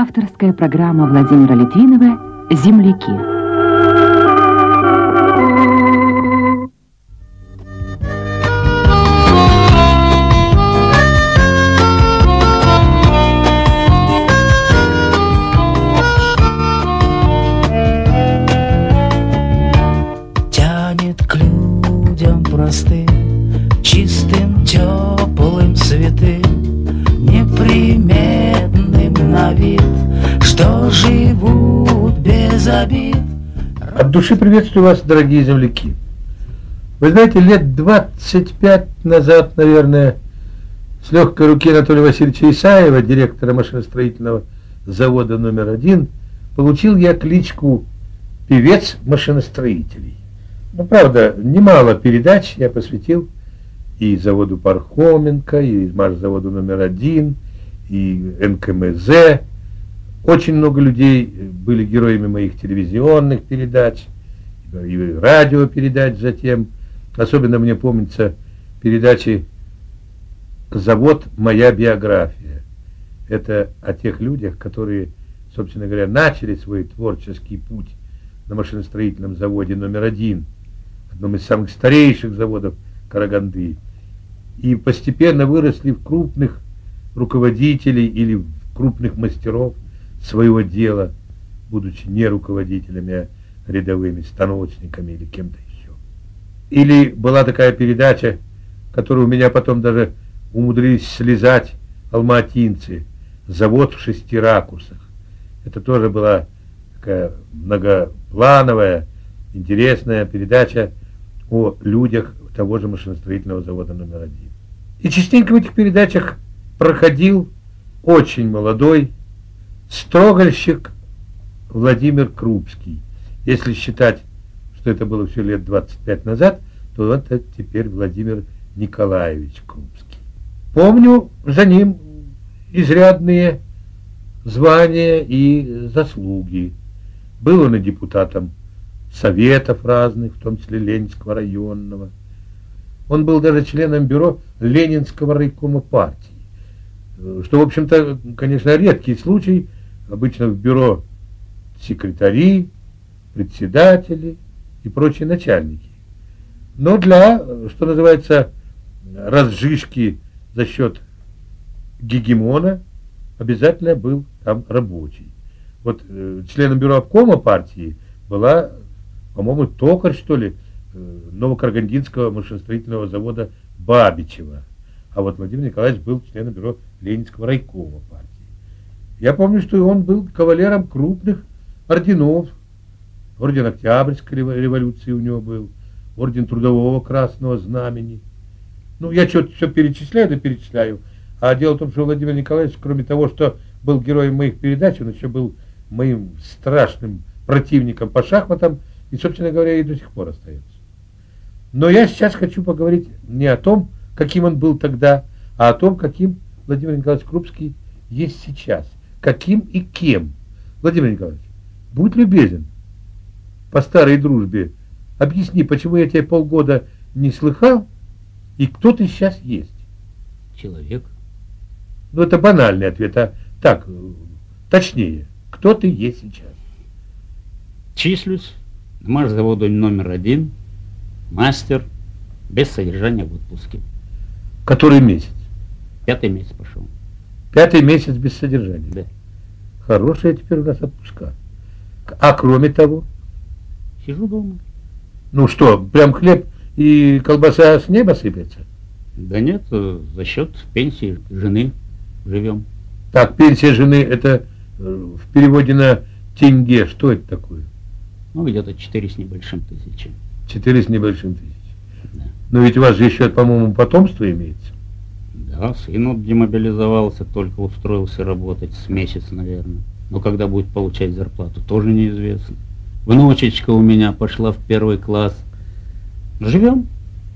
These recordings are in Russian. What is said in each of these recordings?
Авторская программа Владимира Литвинова «Земляки». Приветствую вас, дорогие земляки. Вы знаете, лет 25 назад, наверное, с легкой руки Анатолия Васильевича Исаева, директора машиностроительного завода номер один, получил я кличку «Певец машиностроителей». Ну, правда, немало передач я посвятил и заводу Пархоменко, и заводу номер один, и НКМЗ. Очень много людей были героями моих телевизионных передач, и радиопередач затем. Особенно мне помнится передачи «Завод. Моя биография». Это о тех людях, которые, собственно говоря, начали свой творческий путь на машиностроительном заводе номер один, одном из самых старейших заводов Караганды, и постепенно выросли в крупных руководителей или в крупных мастеров своего дела, будучи не руководителями, а рядовыми станочниками или кем-то еще. Или была такая передача, которую у меня потом даже умудрились слезать алматинцы, завод в шести ракурсах. Это тоже была такая многоплановая, интересная передача о людях того же машиностроительного завода номер один. И частенько в этих передачах проходил очень молодой строгольщик Владимир Крупский. Если считать, что это было все лет 25 назад, то это теперь Владимир Николаевич Крупский. Помню за ним изрядные звания и заслуги. Был он и депутатом советов разных, в том числе Ленинского районного. Он был даже членом бюро Ленинского райкома партии. Что, в общем-то, конечно, редкий случай. Обычно в бюро секретари, председатели и прочие начальники. Но для, что называется, разжижки за счет гегемона обязательно был там рабочий. Вот э, членом бюро обкома партии была, по-моему, токарь, что ли, э, Новокаргандинского машиностроительного завода Бабичева. А вот Владимир Николаевич был членом бюро Ленинского райкома партии. Я помню, что он был кавалером крупных орденов. Орден Октябрьской революции у него был, орден Трудового Красного Знамени. Ну, я что-то все перечисляю, да перечисляю. А дело в том, что Владимир Николаевич, кроме того, что был героем моих передач, он еще был моим страшным противником по шахматам и, собственно говоря, и до сих пор остается. Но я сейчас хочу поговорить не о том, каким он был тогда, а о том, каким Владимир Николаевич Крупский есть сейчас. Каким и кем. Владимир Николаевич, будь любезен, по старой дружбе, объясни, почему я тебя полгода не слыхал, и кто ты сейчас есть. Человек. Ну, это банальный ответ, а так, точнее, кто ты есть сейчас? Числюсь на марш-заводу номер один, мастер, без содержания в отпуске. Который месяц? Пятый месяц пошел. Пятый месяц без содержания? Да. Хорошая теперь у нас отпуска. А кроме того? Сижу дома. Ну что, прям хлеб и колбаса с неба сыпется? Да нет, э, за счет пенсии жены живем. Так, пенсия жены, это э, в переводе на тенге, что это такое? Ну, где-то четыре с небольшим тысячи. Четыре с небольшим тысяч. Да. Но ведь у вас же еще, по-моему, потомство имеется. Да, сын демобилизовался, только устроился работать с месяца, наверное. Но когда будет получать зарплату, тоже неизвестно. Внучечка у меня пошла в первый класс. Живем.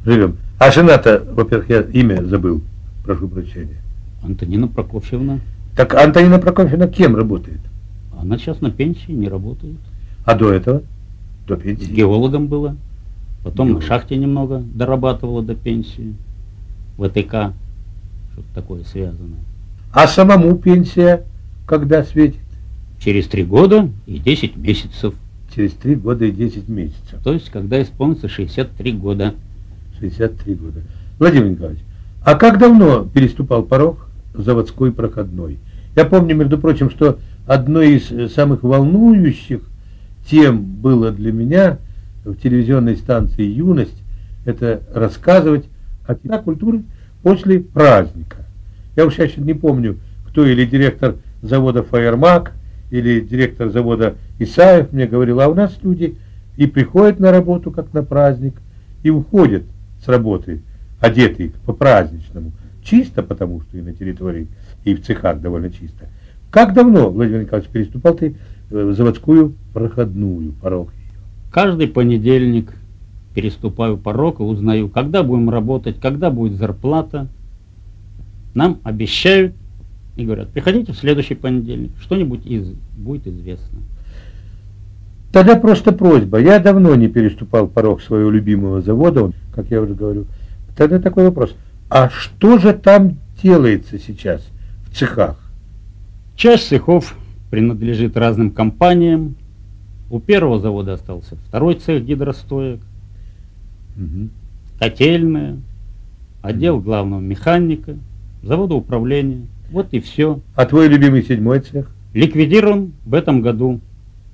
Живем. А жена-то, во-первых, я имя забыл, прошу прощения. Антонина Прокофьевна. Так Антонина Прокофьевна кем работает? Она сейчас на пенсии, не работает. А до этого? До пенсии? геологом была. Потом Геолог. на шахте немного дорабатывала до пенсии. ВТК. Что-то такое связанное. А самому пенсия когда светит? Через три года и 10 месяцев. Через три года и 10 месяцев. То есть, когда исполнится 63 года. 63 года. Владимир Николаевич, а как давно переступал порог заводской проходной? Я помню, между прочим, что одной из э, самых волнующих тем было для меня в телевизионной станции «Юность» это рассказывать о культуре после праздника. Я уж сейчас не помню, кто или директор завода «Фаермак», или директор завода Исаев мне говорил, а у нас люди и приходят на работу, как на праздник, и уходят с работы, одетые по-праздничному. Чисто, потому что и на территории, и в цехах довольно чисто. Как давно, Владимир Николаевич, переступал ты э, заводскую проходную, порог? Каждый понедельник переступаю порог и узнаю, когда будем работать, когда будет зарплата. Нам обещают и говорят, приходите в следующий понедельник, что-нибудь из, будет известно. Тогда просто просьба. Я давно не переступал порог своего любимого завода, как я уже говорю. Тогда такой вопрос. А что же там делается сейчас в цехах? Часть цехов принадлежит разным компаниям. У первого завода остался второй цех гидростоек, угу. котельная, отдел главного механика, завода управления. Вот и все. А твой любимый седьмой цех? Ликвидирован в этом году,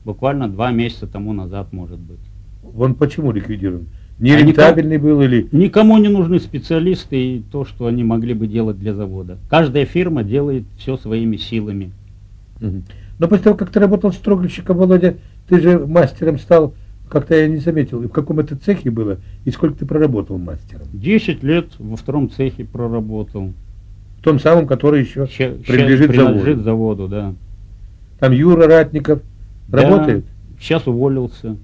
буквально два месяца тому назад, может быть. Он почему ликвидирован? Нерентабельный а был или... Никому не нужны специалисты и то, что они могли бы делать для завода. Каждая фирма делает все своими силами. Угу. Но после того, как ты работал строглищиком, Володя, ты же мастером стал, как-то я не заметил, и в каком это цехе было, и сколько ты проработал мастером? Десять лет во втором цехе проработал. В том самом, который еще Ща, принадлежит, принадлежит заводу. заводу. да. Там Юра Ратников да, работает? сейчас уволился.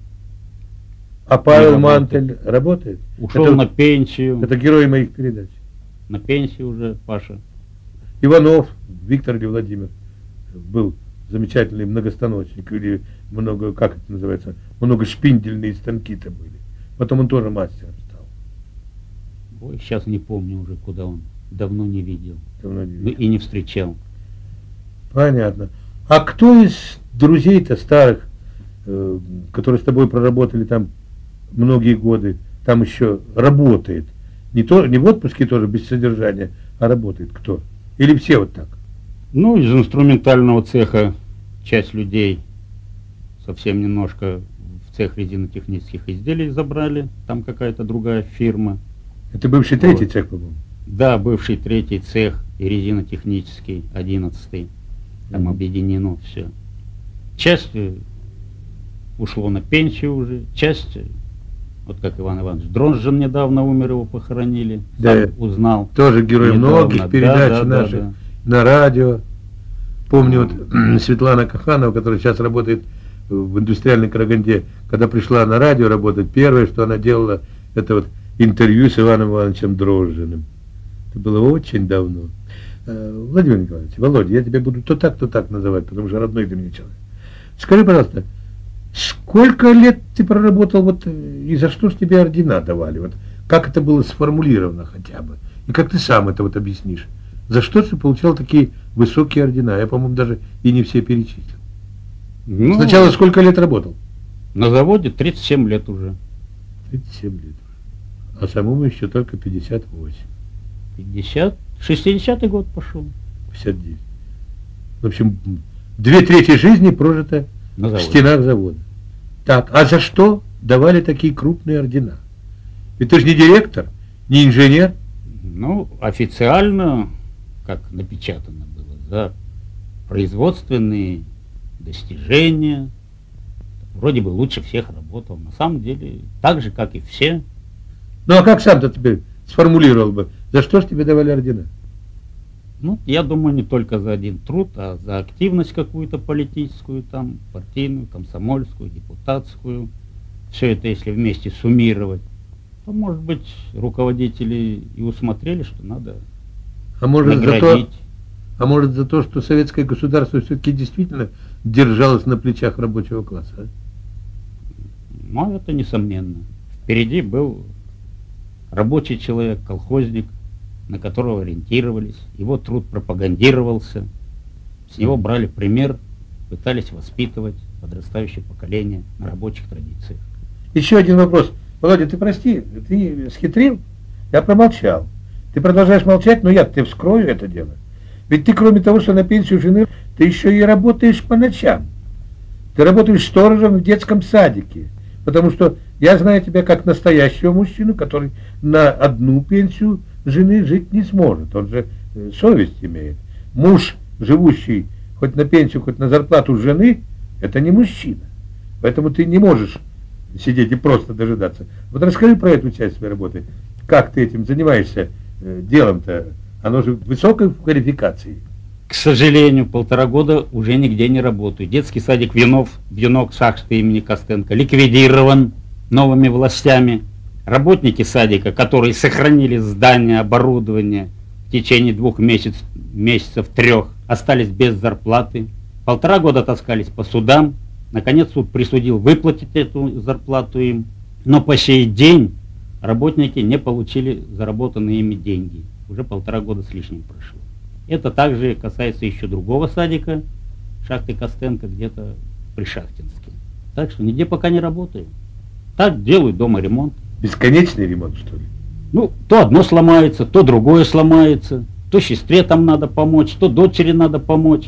А Павел Мантель работает? Ушел это, на пенсию. Это герой моих передач. На пенсию уже, Паша. Иванов Виктор или Владимир был замечательный многостаночник, или много, как это называется, многошпиндельные станки-то были. Потом он тоже мастером стал. Ой, сейчас не помню уже, куда он. Давно не видел. Давно не видел. И не встречал. Понятно. А кто из друзей-то старых, э, которые с тобой проработали там многие годы, там еще работает? Не, то, не в отпуске тоже без содержания, а работает кто? Или все вот так? Ну, из инструментального цеха часть людей совсем немножко в цех резинотехнических изделий забрали. Там какая-то другая фирма. Это бывший третий вот. цех, по-моему. Да, бывший третий цех и резинотехнический, одиннадцатый. Там объединено все. Часть э, ушло на пенсию уже, часть, э, вот как Иван Иванович Дрожжин недавно умер, его похоронили, да, Сам узнал. Тоже герой недавно. многих передач да, да, наших да, да. на радио. Помню, вот Светлана Каханова, которая сейчас работает в индустриальной Караганде, когда пришла на радио работать, первое, что она делала, это вот интервью с Иваном Ивановичем Дрожжиным. Это было очень давно. Э, Владимир Николаевич, Володя, я тебя буду то так, то так называть, потому что родной ты мне человек. Скажи, пожалуйста, сколько лет ты проработал, вот, э, и за что ж тебе ордена давали? Вот, как это было сформулировано хотя бы? И как ты сам это вот объяснишь? За что ты получал такие высокие ордена? Я, по-моему, даже и не все перечислил. Ну, Сначала сколько лет работал? На заводе 37 лет уже. 37 лет. А самому еще только 58. 50, 60 год пошел. 59. В общем, две трети жизни прожито в стенах завода. Так, а за что давали такие крупные ордена? Ведь ты же не директор, не инженер. Ну, официально, как напечатано было, за производственные достижения, вроде бы лучше всех работал. На самом деле, так же, как и все. Ну, а как сам-то теперь сформулировал бы? За что же тебе давали ордена? Ну, я думаю, не только за один труд, а за активность какую-то политическую, там, партийную, комсомольскую, депутатскую. Все это, если вместе суммировать, то, может быть, руководители и усмотрели, что надо а может наградить. За то, а может за то, что советское государство все-таки действительно держалось на плечах рабочего класса? А? Ну, это несомненно. Впереди был рабочий человек, колхозник, на которого ориентировались, его труд пропагандировался, с него брали пример, пытались воспитывать подрастающее поколение на рабочих традициях. Еще один вопрос. Володя, ты прости, ты схитрил? Я промолчал. Ты продолжаешь молчать, но я ты вскрою это дело. Ведь ты, кроме того, что на пенсию жены, ты еще и работаешь по ночам. Ты работаешь сторожем в детском садике. Потому что я знаю тебя как настоящего мужчину, который на одну пенсию жены жить не сможет. Он же э, совесть имеет. Муж, живущий хоть на пенсию, хоть на зарплату жены, это не мужчина. Поэтому ты не можешь сидеть и просто дожидаться. Вот расскажи про эту часть своей работы. Как ты этим занимаешься э, делом-то? Оно же высокой квалификации. К сожалению, полтора года уже нигде не работаю. Детский садик Вьюнов, Вьюнок шахты имени Костенко ликвидирован новыми властями. Работники садика, которые сохранили здание, оборудование в течение двух месяц, месяцев, трех, остались без зарплаты. Полтора года таскались по судам. Наконец суд присудил выплатить эту зарплату им. Но по сей день работники не получили заработанные ими деньги. Уже полтора года с лишним прошло. Это также касается еще другого садика, шахты Костенко, где-то при Шахтинске. Так что нигде пока не работаю. Так делаю дома ремонт. Бесконечный ремонт, что ли? Ну, то одно сломается, то другое сломается, то сестре там надо помочь, то дочери надо помочь.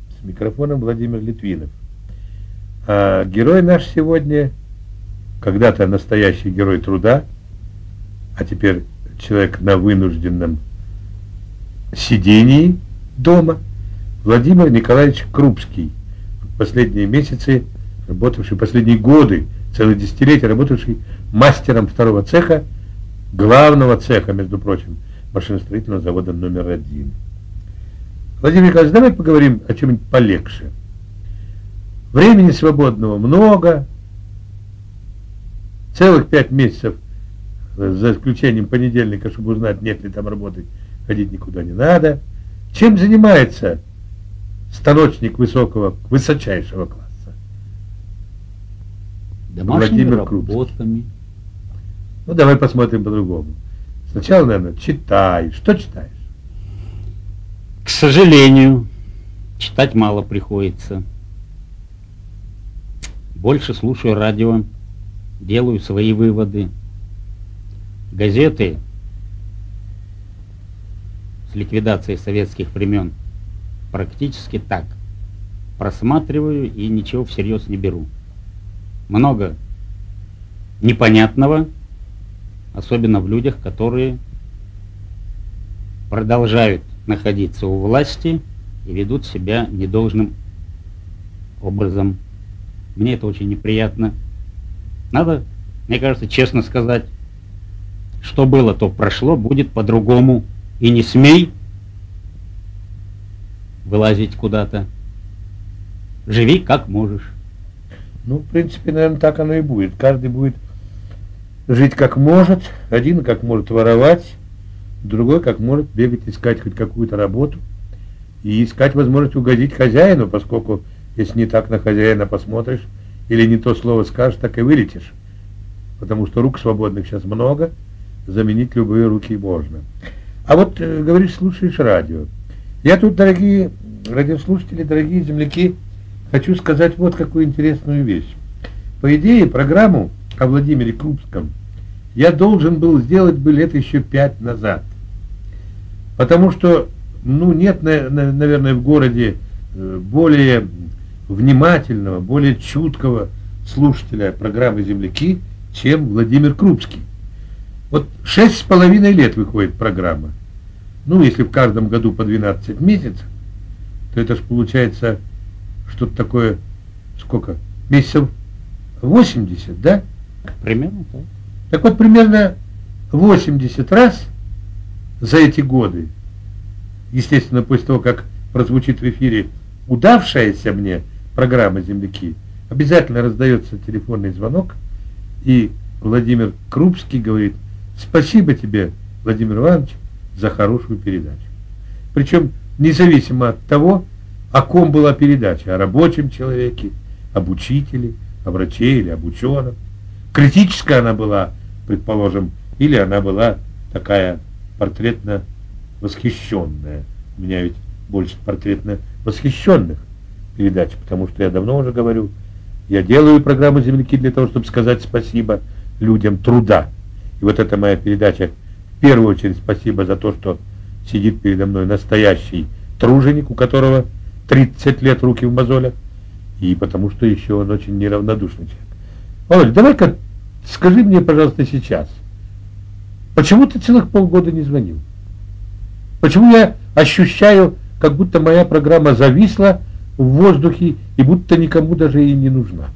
с микрофоном Владимир Литвинов. А герой наш сегодня, когда-то настоящий герой труда, а теперь человек на вынужденном сидении дома, Владимир Николаевич Крупский, последние месяцы работавший, последние годы, целые десятилетия работавший мастером второго цеха, главного цеха, между прочим, машиностроительного завода номер один. Владимир Николаевич, давай поговорим о чем-нибудь полегче. Времени свободного много, целых пять месяцев, за исключением понедельника, чтобы узнать, нет ли там работы, ходить никуда не надо. Чем занимается станочник высокого, высочайшего класса? Домашними Владимир работами. Ну, давай посмотрим по-другому. Сначала, наверное, читай. Что читаешь? К сожалению, читать мало приходится. Больше слушаю радио, делаю свои выводы. Газеты с ликвидацией советских времен практически так. Просматриваю и ничего всерьез не беру. Много непонятного, особенно в людях, которые продолжают находиться у власти и ведут себя недолжным образом. Мне это очень неприятно. Надо, мне кажется, честно сказать, что было, то прошло, будет по-другому. И не смей вылазить куда-то. Живи как можешь. Ну, в принципе, наверное, так оно и будет. Каждый будет жить как может, один как может воровать, другой как может бегать искать хоть какую-то работу и искать возможность угодить хозяину, поскольку если не так на хозяина посмотришь или не то слово скажешь, так и вылетишь. Потому что рук свободных сейчас много, заменить любые руки можно. А вот, э, говоришь, слушаешь радио. Я тут, дорогие радиослушатели, дорогие земляки, хочу сказать вот какую интересную вещь. По идее, программу о Владимире Крупском я должен был сделать бы лет еще пять назад. Потому что, ну, нет, наверное, в городе э, более внимательного, более чуткого слушателя программы «Земляки», чем Владимир Крупский. Вот шесть с половиной лет выходит программа. Ну, если в каждом году по 12 месяцев, то это же получается что-то такое, сколько? Месяцев 80, да? Примерно, да. Так вот, примерно 80 раз за эти годы, естественно, после того, как прозвучит в эфире удавшаяся мне программа «Земляки», обязательно раздается телефонный звонок, и Владимир Крупский говорит, спасибо тебе, Владимир Иванович, за хорошую передачу. Причем независимо от того, о ком была передача, о рабочем человеке, об учителе, о враче или об ученом. Критическая она была, предположим, или она была такая портретно восхищенная. У меня ведь больше портретно восхищенных передач, потому что я давно уже говорю, я делаю программу «Земляки» для того, чтобы сказать спасибо людям труда. И вот эта моя передача, в первую очередь, спасибо за то, что сидит передо мной настоящий труженик, у которого 30 лет руки в мозолях, и потому что еще он очень неравнодушный человек. Володя, давай-ка скажи мне, пожалуйста, сейчас, почему ты целых полгода не звонил? Почему я ощущаю, как будто моя программа зависла в воздухе и будто никому даже и не нужна?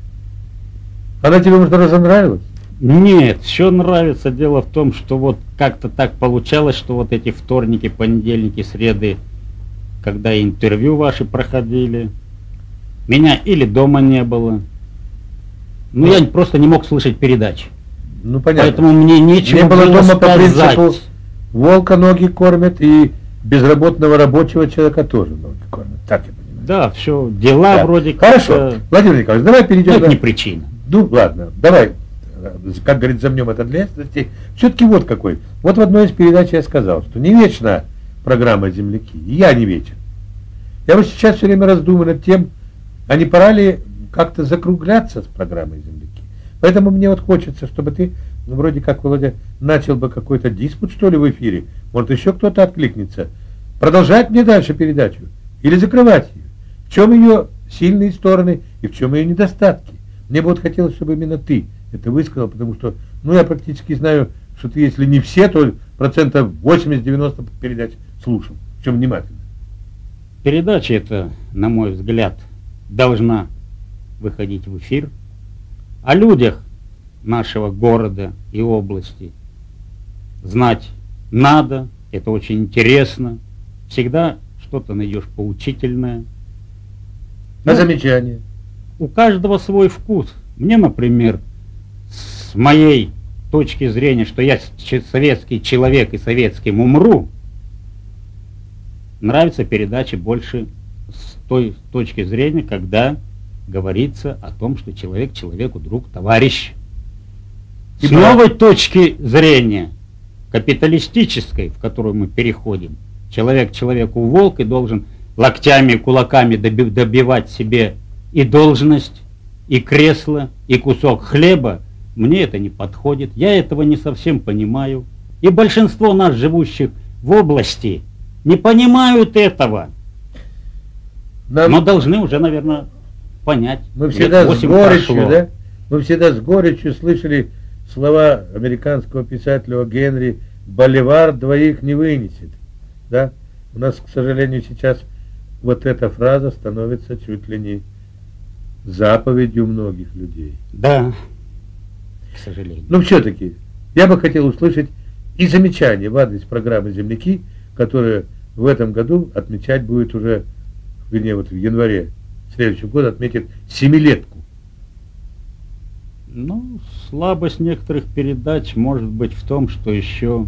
Она тебе, может, разонравилась? Нет, все нравится. Дело в том, что вот как-то так получалось, что вот эти вторники, понедельники, среды, когда интервью ваши проходили, меня или дома не было. Ну, я просто не мог слышать передачи. Ну, понятно. Поэтому мне нечего не было, было дома сказать. по принципу волка ноги кормят и безработного рабочего человека тоже ноги кормят. Так я понимаю. Да, все, дела Да. вроде Хорошо. как... Владимир Николаевич, давай перейдем Это на... не причина. Ну, ладно, давай, как говорит, замнем это для ясности. Все-таки вот какой. Вот в одной из передач я сказал, что не вечна программа «Земляки». И я не вечен. Я вот сейчас все время раздумываю над тем, а не пора ли как-то закругляться с программой «Земляки». Поэтому мне вот хочется, чтобы ты, ну, вроде как, Володя, начал бы какой-то диспут, что ли, в эфире. Может, еще кто-то откликнется. Продолжать мне дальше передачу или закрывать ее? В чем ее сильные стороны и в чем ее недостатки? Мне бы вот хотелось, чтобы именно ты это высказал, потому что, ну, я практически знаю, что ты, если не все, то процентов 80-90 передач слушал, в чем внимательно. Передача эта, на мой взгляд, должна выходить в эфир. О людях нашего города и области знать надо, это очень интересно. Всегда что-то найдешь поучительное. На Ну, замечание. у каждого свой вкус. Мне, например, с моей точки зрения, что я советский человек и советским умру, нравится передача больше с той точки зрения, когда говорится о том, что человек человеку друг, товарищ. И С новой точки зрения, капиталистической, в которую мы переходим, человек человеку волк и должен локтями и кулаками доби- добивать себе и должность, и кресло, и кусок хлеба, мне это не подходит, я этого не совсем понимаю. И большинство нас, живущих в области, не понимают этого, Нам, но должны уже, наверное, понять. мы всегда с горечью, прошло. да? Мы всегда с горечью слышали слова американского писателя О. Генри «Боливар двоих не вынесет». Да? У нас, к сожалению, сейчас вот эта фраза становится чуть ли не заповедью многих людей. Да, к сожалению. Но все-таки я бы хотел услышать и замечание в адрес программы «Земляки», которая в этом году отмечать будет уже, вернее, вот в январе следующего года отметит семилетку. Ну, слабость некоторых передач может быть в том, что еще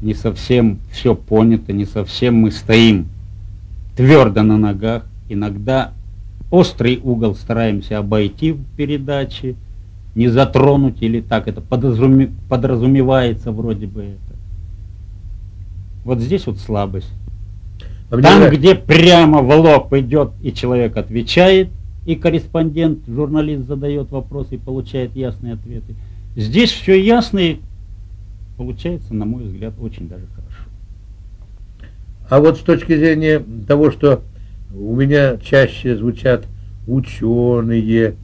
не совсем все понято, не совсем мы стоим твердо на ногах. Иногда острый угол стараемся обойти в передаче, не затронуть, или так это подразуме- подразумевается вроде бы это. Вот здесь вот слабость. А Там, где прямо в лоб идет и человек отвечает, и корреспондент, журналист задает вопросы и получает ясные ответы. Здесь все ясно и получается, на мой взгляд, очень даже хорошо. А вот с точки зрения того, что у меня чаще звучат ученые,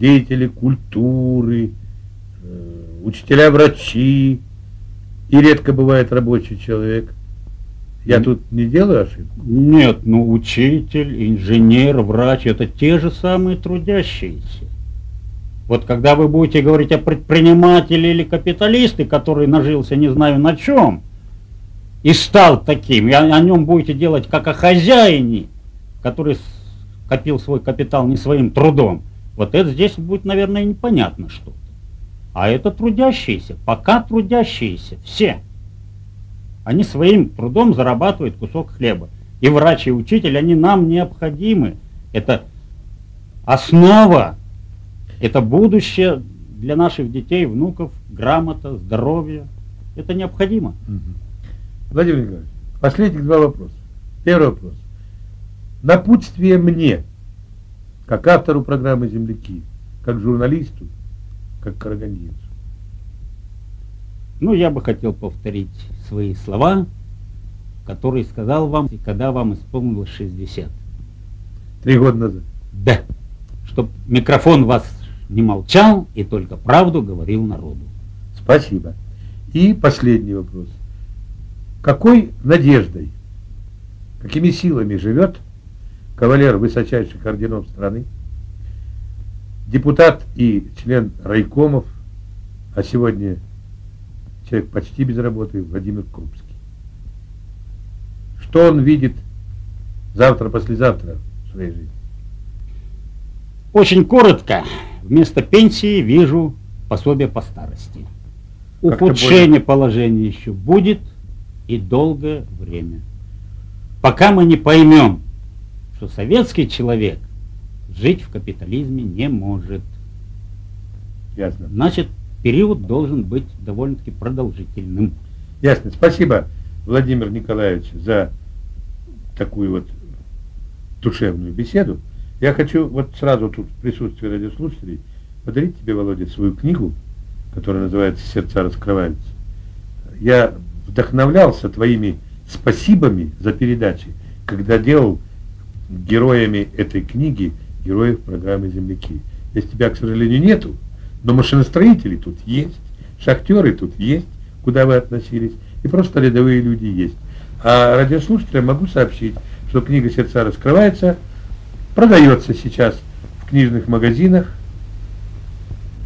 деятели культуры, э, учителя-врачи, и редко бывает рабочий человек. Я тут не делаю ошибку? Нет, ну учитель, инженер, врач – это те же самые трудящиеся. Вот когда вы будете говорить о предпринимателе или капиталисте, который нажился не знаю на чем, и стал таким, и о, о нем будете делать как о хозяине, который копил свой капитал не своим трудом, вот это здесь будет, наверное, непонятно что-то. А это трудящиеся, пока трудящиеся, все. Они своим трудом зарабатывают кусок хлеба. И врач, и учитель, они нам необходимы. Это основа это будущее для наших детей, внуков, грамота, здоровье. Это необходимо. Владимир Николаевич, последних два вопроса. Первый вопрос. Напутствие мне, как автору программы «Земляки», как журналисту, как карагандинцу. Ну, я бы хотел повторить свои слова, которые сказал вам, когда вам исполнилось 60. Три года назад. Да. Чтоб микрофон вас не молчал и только правду говорил народу. Спасибо. И последний вопрос. Какой надеждой, какими силами живет кавалер высочайших орденов страны, депутат и член райкомов, а сегодня человек почти без работы, Владимир Крупский. Что он видит завтра-послезавтра в своей жизни? Очень коротко. Вместо пенсии вижу пособие по старости. Ухудшение положения еще будет и долгое время. Пока мы не поймем, что советский человек жить в капитализме не может. Ясно. Значит, период должен быть довольно-таки продолжительным. Ясно. Спасибо, Владимир Николаевич, за такую вот душевную беседу. Я хочу вот сразу тут в присутствии радиослушателей подарить тебе, Володя, свою книгу, которая называется «Сердца раскрываются». Я вдохновлялся твоими спасибами за передачи, когда делал героями этой книги героев программы «Земляки». Здесь тебя, к сожалению, нету, но машиностроители тут есть, шахтеры тут есть, куда вы относились, и просто рядовые люди есть. А радиослушателям могу сообщить, что книга «Сердца раскрывается» Продается сейчас в книжных магазинах.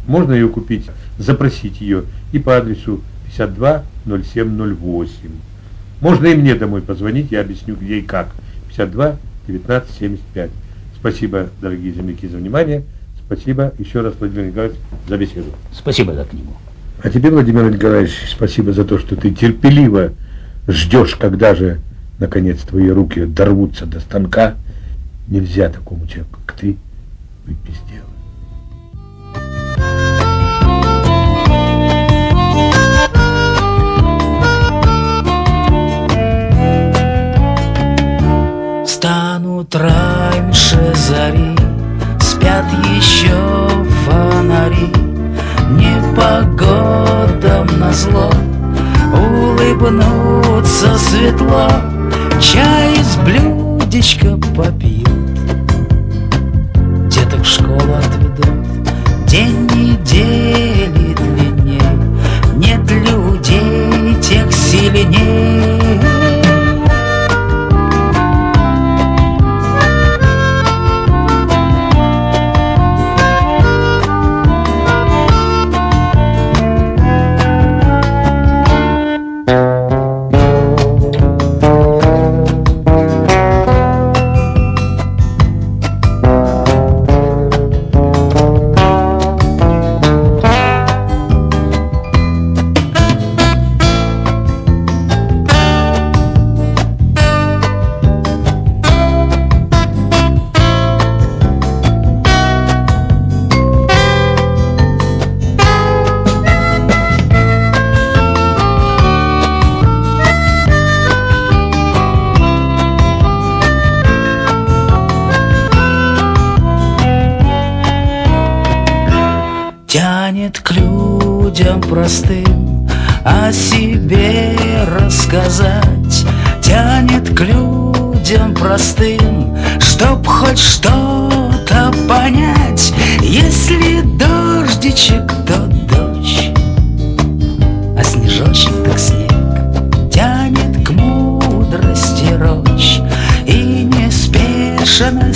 Можно ее купить, запросить ее и по адресу 520708. Можно и мне домой позвонить, я объясню, где и как. 52 19 75. Спасибо, дорогие земляки, за внимание. Спасибо еще раз, Владимир Николаевич, за беседу. Спасибо за книгу. А тебе, Владимир Николаевич, спасибо за то, что ты терпеливо ждешь, когда же, наконец, твои руки дорвутся до станка, Нельзя такому человеку, как ты, быть без дела. Станут раньше зари, спят еще фонари, непогодам на зло улыбнуться светло, чай из блюдечка попьют. В школу отведут. День недели длинней Нет людей тех сильней Снежочек так снег Тянет к мудрости рочь И неспешно